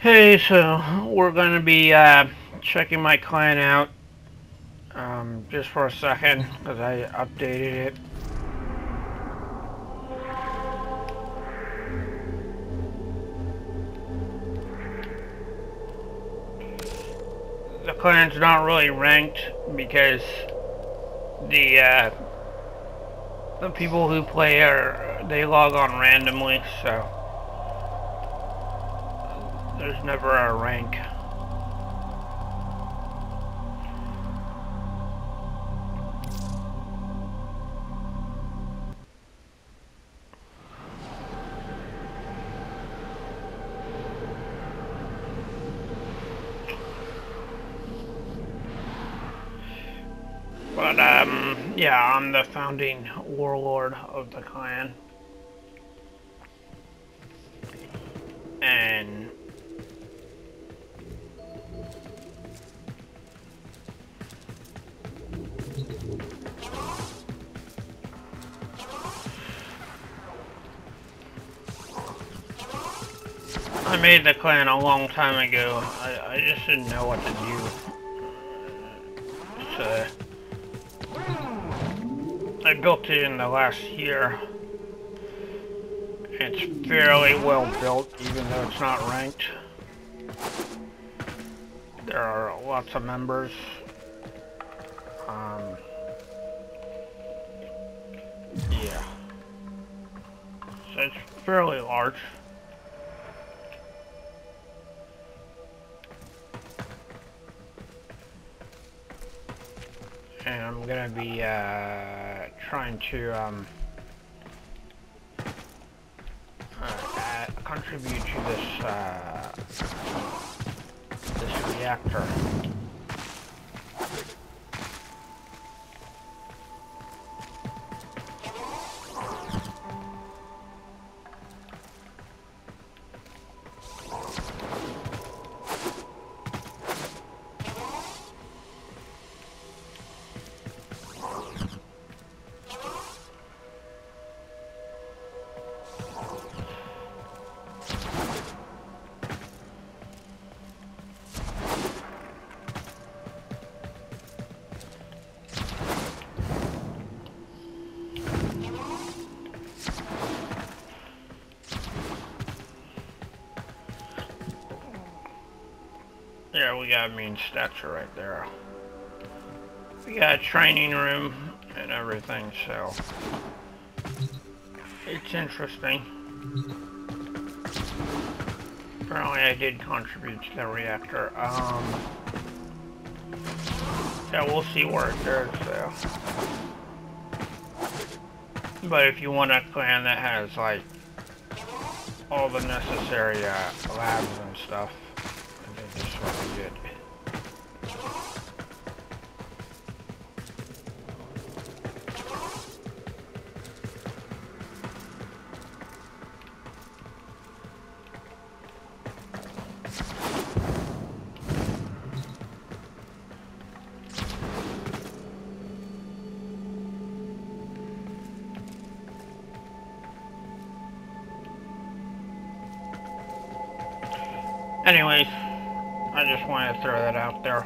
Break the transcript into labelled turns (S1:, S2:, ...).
S1: Hey, so we're going to be uh, checking my client out um, just for a second because I updated it. The client's not really ranked because the uh, the people who play are they log on randomly, so there's never a rank. But, um, yeah, I'm the founding warlord of the clan. I made the clan a long time ago. I, I just didn't know what to do. So, I built it in the last year. It's fairly well built, even though it's not ranked. There are lots of members. Um, yeah. So it's fairly large. And I'm gonna be uh, trying to um, uh, contribute to this uh, this reactor. Yeah, we got mean stature right there. We got a training room and everything, so it's interesting. Apparently I did contribute to the reactor. Um, yeah, we'll see where it goes, so. But if you want a clan that has, like, all the necessary uh, labs and stuff. Anyways, I just wanted to throw that out there.